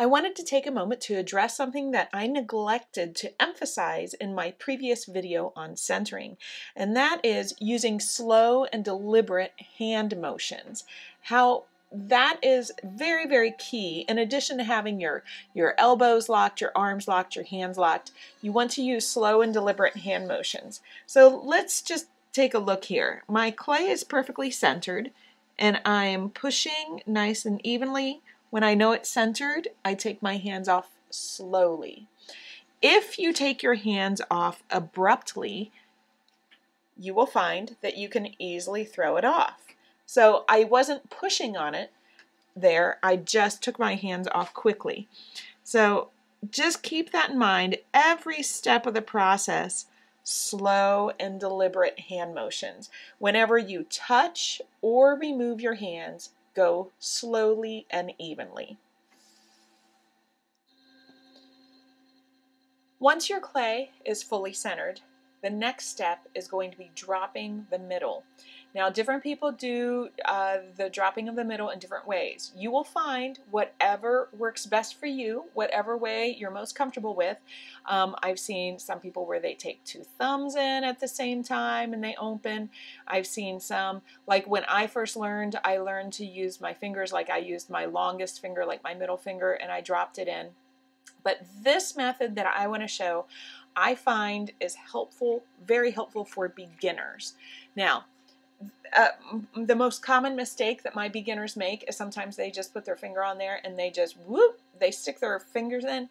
I wanted to take a moment to address something that I neglected to emphasize in my previous video on centering, and that is using slow and deliberate hand motions. How that is very very key. In addition to having your your elbows locked your arms locked your hands locked you want to use slow and deliberate hand motions. So let's just take a look here. My clay is perfectly centered and I'm pushing nice and evenly when I know it's centered I take my hands off slowly if you take your hands off abruptly you will find that you can easily throw it off so I wasn't pushing on it there. I just took my hands off quickly. So just keep that in mind. Every step of the process, slow and deliberate hand motions. Whenever you touch or remove your hands, go slowly and evenly. Once your clay is fully centered, the next step is going to be dropping the middle. Now, different people do uh, the dropping of the middle in different ways. You will find whatever works best for you, whatever way you're most comfortable with. Um, I've seen some people where they take two thumbs in at the same time and they open. I've seen some, like when I first learned, I learned to use my fingers like I used my longest finger, like my middle finger, and I dropped it in. But this method that I want to show, I find is helpful, very helpful for beginners. Now, uh, the most common mistake that my beginners make is sometimes they just put their finger on there and they just whoop, they stick their fingers in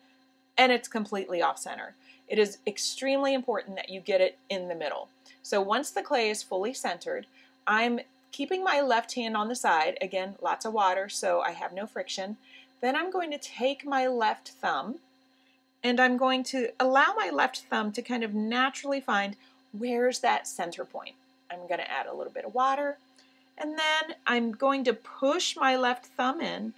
and it's completely off center. It is extremely important that you get it in the middle. So once the clay is fully centered, I'm keeping my left hand on the side. Again, lots of water, so I have no friction. Then I'm going to take my left thumb and I'm going to allow my left thumb to kind of naturally find where's that center point. I'm going to add a little bit of water. And then I'm going to push my left thumb in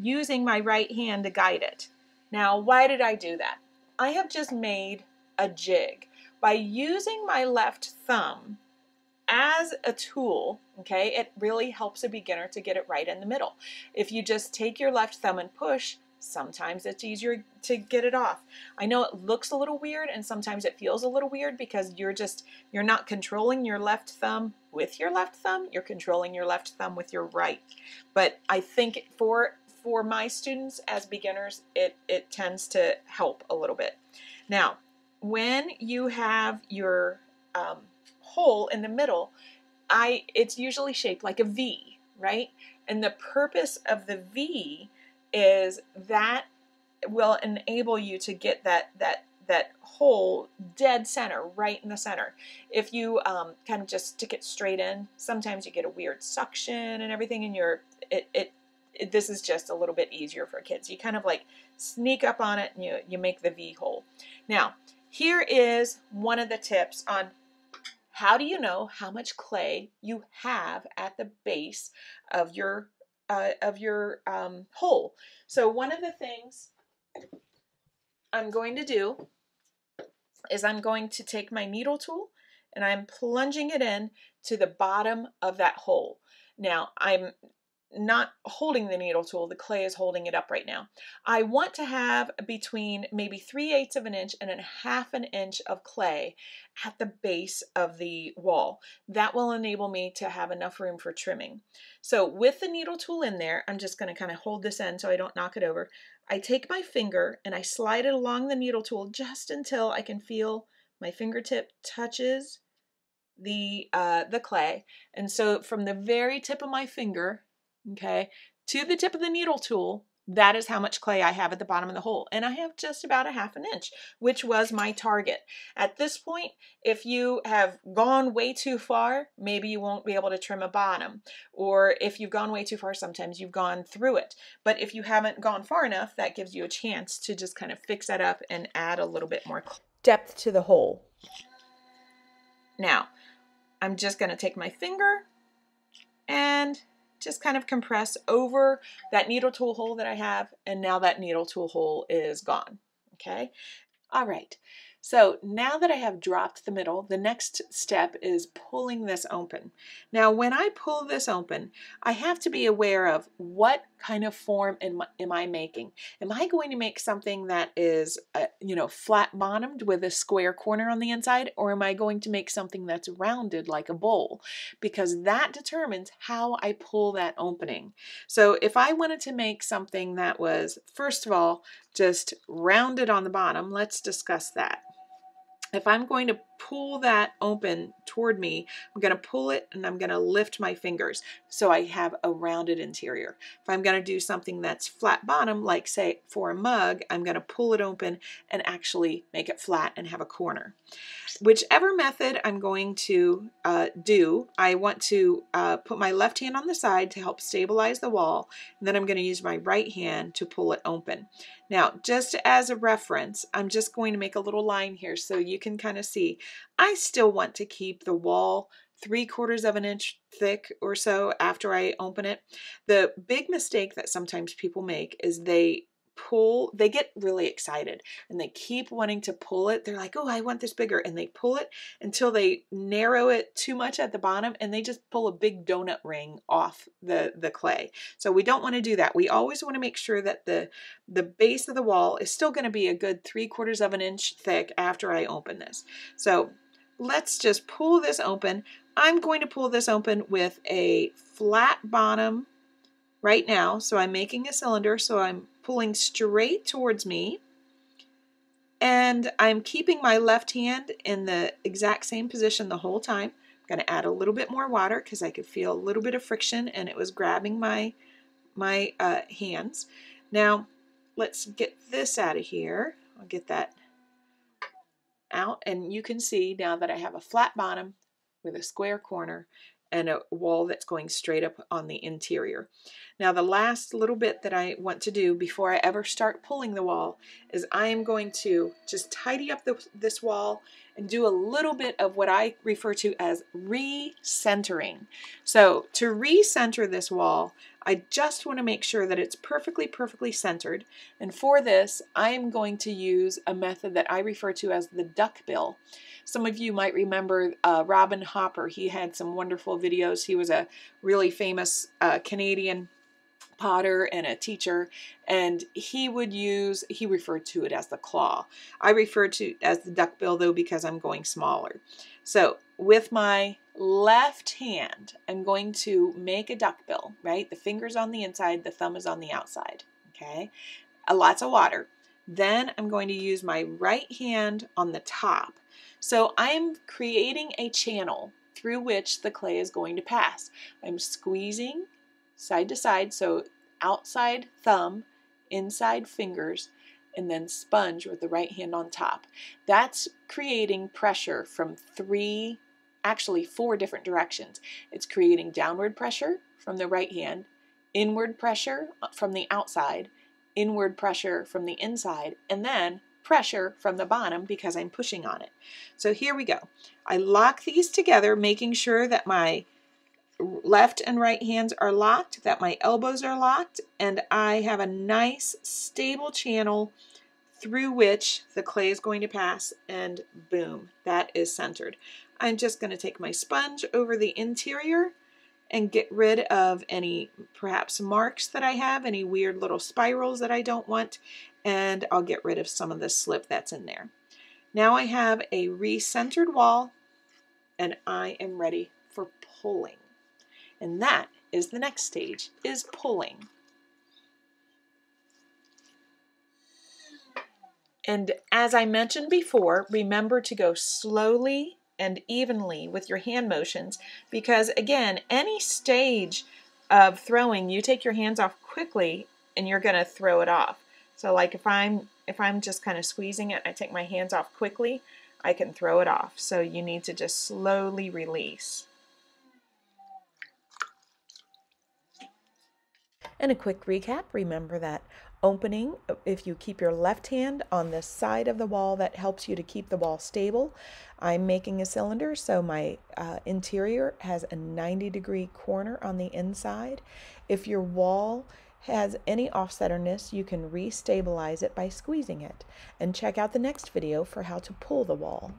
using my right hand to guide it. Now, why did I do that? I have just made a jig. By using my left thumb as a tool, okay, it really helps a beginner to get it right in the middle. If you just take your left thumb and push, Sometimes it's easier to get it off. I know it looks a little weird and sometimes it feels a little weird because you're just, you're not controlling your left thumb with your left thumb, you're controlling your left thumb with your right. But I think for for my students as beginners, it, it tends to help a little bit. Now, when you have your um, hole in the middle, I it's usually shaped like a V, right? And the purpose of the V is that will enable you to get that that that hole dead center, right in the center. If you um, kind of just stick it straight in, sometimes you get a weird suction and everything, and you're it, it, it this is just a little bit easier for kids. You kind of like sneak up on it and you you make the V hole. Now here is one of the tips on how do you know how much clay you have at the base of your uh, of your um, hole. So one of the things I'm going to do is I'm going to take my needle tool and I'm plunging it in to the bottom of that hole. Now I'm not holding the needle tool, the clay is holding it up right now. I want to have between maybe 3 eighths of an inch and a half an inch of clay at the base of the wall. That will enable me to have enough room for trimming. So with the needle tool in there, I'm just going to kind of hold this end so I don't knock it over. I take my finger and I slide it along the needle tool just until I can feel my fingertip touches the uh, the clay. And so from the very tip of my finger okay, to the tip of the needle tool, that is how much clay I have at the bottom of the hole. And I have just about a half an inch, which was my target. At this point, if you have gone way too far, maybe you won't be able to trim a bottom. Or if you've gone way too far, sometimes you've gone through it. But if you haven't gone far enough, that gives you a chance to just kind of fix that up and add a little bit more depth to the hole. Now, I'm just going to take my finger and just kind of compress over that needle tool hole that I have and now that needle tool hole is gone. Okay, all right. So now that I have dropped the middle, the next step is pulling this open. Now when I pull this open, I have to be aware of what kind of form am, am I making. Am I going to make something that is, uh, you know, flat bottomed with a square corner on the inside, or am I going to make something that's rounded like a bowl? Because that determines how I pull that opening. So if I wanted to make something that was, first of all, just rounded on the bottom, let's discuss that if I'm going to pull that open toward me, I'm going to pull it and I'm going to lift my fingers so I have a rounded interior. If I'm going to do something that's flat bottom, like say for a mug, I'm going to pull it open and actually make it flat and have a corner. Whichever method I'm going to uh, do, I want to uh, put my left hand on the side to help stabilize the wall, and then I'm going to use my right hand to pull it open. Now, just as a reference, I'm just going to make a little line here so you can kind of see. I still want to keep the wall three quarters of an inch thick or so after I open it. The big mistake that sometimes people make is they pull, they get really excited and they keep wanting to pull it. They're like, oh, I want this bigger. And they pull it until they narrow it too much at the bottom and they just pull a big donut ring off the, the clay. So we don't want to do that. We always want to make sure that the, the base of the wall is still going to be a good three quarters of an inch thick after I open this. So let's just pull this open. I'm going to pull this open with a flat bottom right now. So I'm making a cylinder, so I'm pulling straight towards me. And I'm keeping my left hand in the exact same position the whole time. I'm going to add a little bit more water because I could feel a little bit of friction and it was grabbing my, my uh, hands. Now, let's get this out of here. I'll get that out and you can see now that I have a flat bottom with a square corner and a wall that's going straight up on the interior. Now the last little bit that I want to do before I ever start pulling the wall is I am going to just tidy up the, this wall and do a little bit of what I refer to as recentering. So to recenter this wall, I just want to make sure that it's perfectly, perfectly centered. And for this, I am going to use a method that I refer to as the duck bill. Some of you might remember uh, Robin Hopper. He had some wonderful videos. He was a really famous uh, Canadian potter and a teacher and he would use he referred to it as the claw. I refer to as the duck bill though because i'm going smaller. So with my left hand i'm going to make a duck bill right? The fingers on the inside the thumb is on the outside okay? A lots of water. Then i'm going to use my right hand on the top. So I'm creating a channel through which the clay is going to pass. I'm squeezing side to side, so outside thumb, inside fingers, and then sponge with the right hand on top. That's creating pressure from three, actually four different directions. It's creating downward pressure from the right hand, inward pressure uh, from the outside, inward pressure from the inside, and then pressure from the bottom because I'm pushing on it. So here we go. I lock these together, making sure that my left and right hands are locked, that my elbows are locked, and I have a nice stable channel through which the clay is going to pass, and boom, that is centered. I'm just going to take my sponge over the interior and get rid of any perhaps marks that I have, any weird little spirals that I don't want, and I'll get rid of some of the slip that's in there. Now I have a recentered wall and I am ready for pulling. And that is the next stage, is pulling. And as I mentioned before, remember to go slowly and evenly with your hand motions because again, any stage of throwing, you take your hands off quickly and you're going to throw it off. So like if I'm if I'm just kind of squeezing it, I take my hands off quickly, I can throw it off. So you need to just slowly release. And a quick recap, remember that opening, if you keep your left hand on the side of the wall, that helps you to keep the wall stable. I'm making a cylinder, so my uh, interior has a 90 degree corner on the inside. If your wall has any offcetterness, you can re-stabilize it by squeezing it. And check out the next video for how to pull the wall.